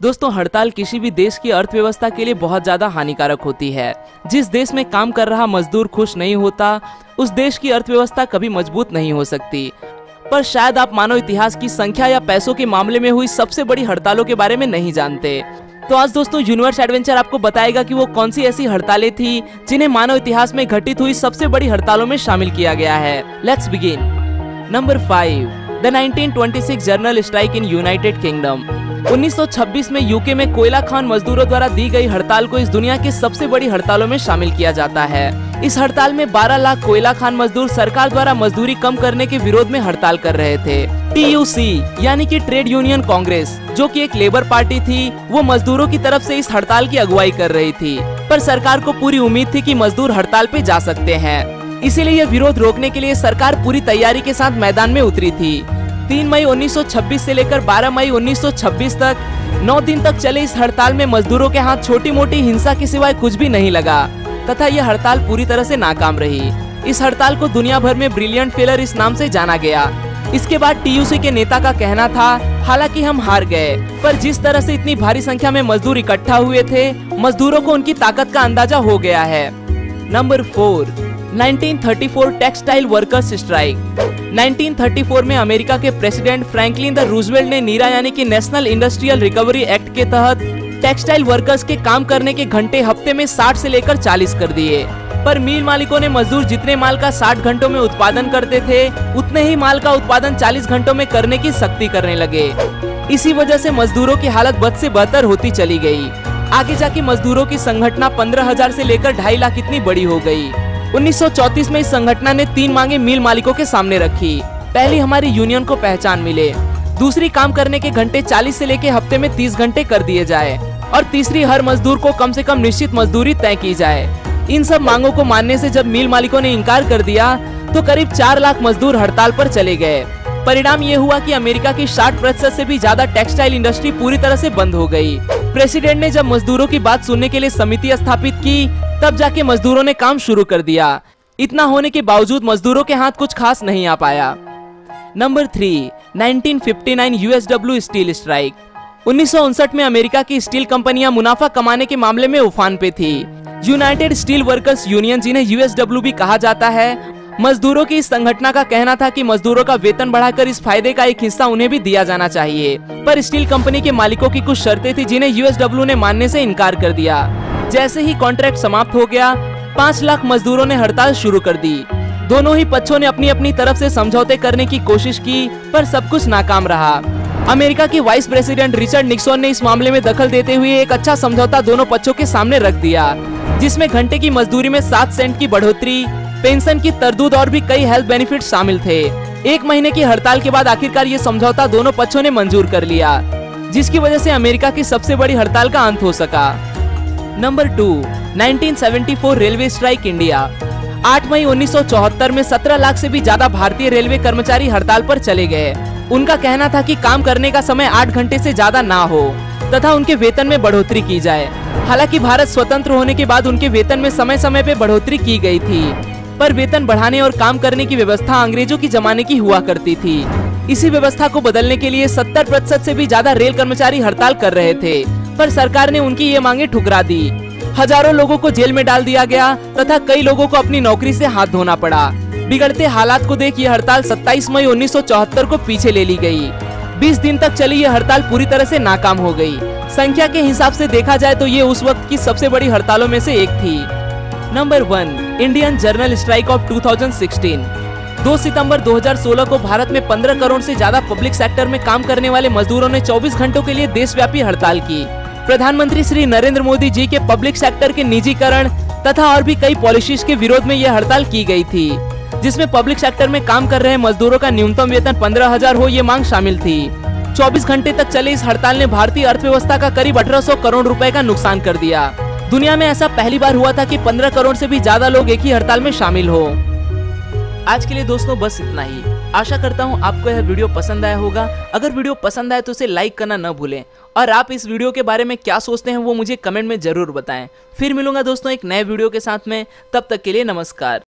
दोस्तों, हड़ताल किसी भी देश की अर्थव्यवस्था के लिए बहुत ज़्यादा हानिकारक होती है। जिस देश में काम कर रहा मजदूर खुश नहीं होता, उस देश की अर्थव्यवस्था कभी मज़बूत नहीं हो सकती। पर शायद आप मानव इतिहास की संख्या या पैसों के मामले में हुई सबसे बड़ी हड़तालों के बारे में नहीं जानते। तो आज दोस्तों, यूनिवर्स एडवेंचर आपको बताएगा कि वो कौन सी ऐसी हड़तालें थी, जिन्हें मानव इतिहास में घटित हुई सबसे बड़ी हड़तालों में शामिल किया गया है। Let's begin number five the 1926 general strike in United Kingdom 1926 में यूके में कोयला खान मजदूरों द्वारा दी गई हड़ताल को इस दुनिया की सबसे बड़ी हड़तालों में शामिल किया जाता है। इस हड़ताल में 12 लाख कोयला खान मजदूर सरकार द्वारा मजदूरी कम करने के विरोध में हड़ताल कर रहे थे। टीयूसी यानी कि ट्रेड यूनियन कांग्रेस, जो कि एक लेबर पार्टी थी, वो मजदूरों की तरफ़ से इस हड़ताल की अगुवाई कर रही थी। पर सरकार को पूरी उम्मीद थी कि मजदूर हड़ताल पे जा सकते हैं। इसीलिए यह विरोध रोकने के लिए सरकार पूरी तैयारी के साथ मैदान में उतरी थी। 3 मई 1926 से लेकर 12 मई 1926 तक 9 दिन तक चले इस हड़ताल में मजदूरों के हाथ छोटी मोटी हिंसा के सिवाय कुछ भी नहीं लगा, तथा यह हड़ताल पूरी तरह से नाकाम रही। इस हड़ताल को दुनिया भर में ब्रिलियंट फेलर इस नाम से जाना गया। इसके बाद टीयूसी के नेता का कहना था, हालाँकि हम हार गए, पर जिस तरह से इतनी भारी संख्या में मजदूर इकट्ठा हुए थे, मजदूरों को उनकी ताकत का अंदाज़ा हो गया है। Number four 1934 textile workers strike. 1934 में अमेरिका के प्रेसिडेंट फ्रैंकलिन द रूजवेल्ट ने नीरा यानी कि नेशनल इंडस्ट्रियल रिकवरी एक्ट के तहत टेक्सटाइल वर्कर्स के काम करने के घंटे हफ़्ते में 60 से लेकर 40 कर दिए। पर मिल मालिकों ने मजदूर जितने माल का 60 घंटों में उत्पादन करते थे, उतने ही माल का उत्पादन 40 घंटों में करने की सख्ती करने लगे। इसी वजह से मजदूरों की हालत बद से बदतर होती चली गई। आगे जाके मजदूरों की संगठना पंद्रह हज़ार से लेकर ढाई लाख इतनी बड़ी हो गई। 1934 में इस संगठन ने तीन मांगे मिल मालिकों के सामने रखी। पहली हमारी यूनियन को पहचान मिले। दूसरी काम करने के घंटे 40 से लेके हफ़्ते में 30 घंटे कर दिए जाए। और तीसरी हर मजदूर को कम से कम निश्चित मजदूरी तय की जाए। इन सब मांगों को मानने से जब मिल मालिकों ने इनकार कर दिया तो करीब चार लाख मजदूर हड़ताल पर चले गए। परिणाम ये हुआ कि अमेरिका की 60 प्रतिशत से भी ज़्यादा टेक्सटाइल इंडस्ट्री पूरी तरह से बंद हो गई। प्रेसिडेंट ने जब मजदूरों की बात सुनने के लिए समिति स्थापित की तब जाके मजदूरों ने काम शुरू कर दिया। इतना होने के बावजूद मजदूरों के हाथ कुछ खास नहीं आ पाया। Number three 1959 USW steel strike. उन्नीस सौ उनसठ में अमेरिका की स्टील कंपनियाँ मुनाफा कमाने के मामले में उफान पे थी। यूनाइटेड स्टील वर्कर्स यूनियन, जिन्हें यूएसडब्ल्यू भी कहा जाता है, मजदूरों की इस संगठना का कहना था कि मजदूरों का वेतन बढ़ाकर इस फ़ायदे का एक हिस्सा उन्हें भी दिया जाना चाहिए। पर स्टील कंपनी के मालिकों की कुछ शर्तें थी जिन्हें यूएसडब्ल्यू ने मानने से इनकार कर दिया। जैसे ही कॉन्ट्रैक्ट समाप्त हो गया, पाँच लाख मजदूरों ने हड़ताल शुरू कर दी। दोनों ही पक्षों ने अपनी अपनी तरफ़ से समझौते करने की कोशिश की, पर सब कुछ नाकाम रहा। अमेरिका की वाइस प्रेसिडेंट रिचर्ड निक्सोन ने इस मामले में दखल देते हुए एक अच्छा समझौता दोनों पक्षों के सामने रख दिया, जिसमें घंटे की मजदूरी में सात सेंट की बढ़ोतरी, पेंशन की तरदूद और भी कई हेल्थ बेनिफिट शामिल थे। एक महीने की हड़ताल के बाद आखिरकार ये समझौता दोनों पक्षों ने मंजूर कर लिया, जिसकी वजह से अमेरिका की सबसे बड़ी हड़ताल का अंत हो सका। Number two 1974 railway strike India. 8 मई 1974 में 17 लाख से भी ज़्यादा भारतीय रेलवे कर्मचारी हड़ताल पर चले गए। उनका कहना था कि काम करने का समय 8 घंटे से ज़्यादा ना हो, तथा उनके वेतन में बढ़ोतरी की जाए। हालाँकि भारत स्वतंत्र होने के बाद उनके वेतन में समय समय पे बढ़ोतरी की गई थी, पर वेतन बढ़ाने और काम करने की व्यवस्था अंग्रेज़ों की जमाने की हुआ करती थी। इसी व्यवस्था को बदलने के लिए 70 प्रतिशत से भी ज़्यादा रेल कर्मचारी हड़ताल कर रहे थे। पर सरकार ने उनकी ये मांगे ठुकरा दी। हज़ारों लोगों को जेल में डाल दिया गया तथा कई लोगों को अपनी नौकरी से हाथ धोना पड़ा। बिगड़ते हालात को देख ये हड़ताल 27 मई 1974 को पीछे ले ली गई। 20 दिन तक चली ये हड़ताल पूरी तरह से नाकाम हो गई। संख्या के हिसाब से देखा जाए तो ये उस वक्त की सबसे बड़ी हड़तालों में से एक थी। Number one, Indian general strike of 2016 2 सितंबर 2016 को भारत में 15 करोड़ से ज़्यादा पब्लिक सेक्टर में काम करने वाले मजदूरों ने 24 घंटों के लिए देशव्यापी हड़ताल की। प्रधानमंत्री श्री नरेंद्र मोदी जी के पब्लिक सेक्टर के निजीकरण तथा और भी कई पॉलिसीज़ के विरोध में यह हड़ताल की गई थी, जिसमें पब्लिक सेक्टर में काम कर रहे मजदूरों का न्यूनतम वेतन पंद्रह हज़ार हो ये मांग शामिल थी। 24 घंटे तक चले इस हड़ताल ने भारतीय अर्थव्यवस्था का करीब 1800 करोड़ रुपए का नुकसान कर दिया। दुनिया में ऐसा पहली बार हुआ था कि 15 करोड़ से भी ज़्यादा लोग एक ही हड़ताल में शामिल हो। आज के लिए दोस्तों बस इतना ही। आशा करता हूँ आपको यह वीडियो पसंद आया होगा। अगर वीडियो पसंद आए तो उसे लाइक करना न भूलें। और आप इस वीडियो के बारे में क्या सोचते हैं वो मुझे कमेंट में ज़रूर बताएँ। फिर मिलूँगा दोस्तों एक नए वीडियो के साथ में। तब तक के लिए नमस्कार।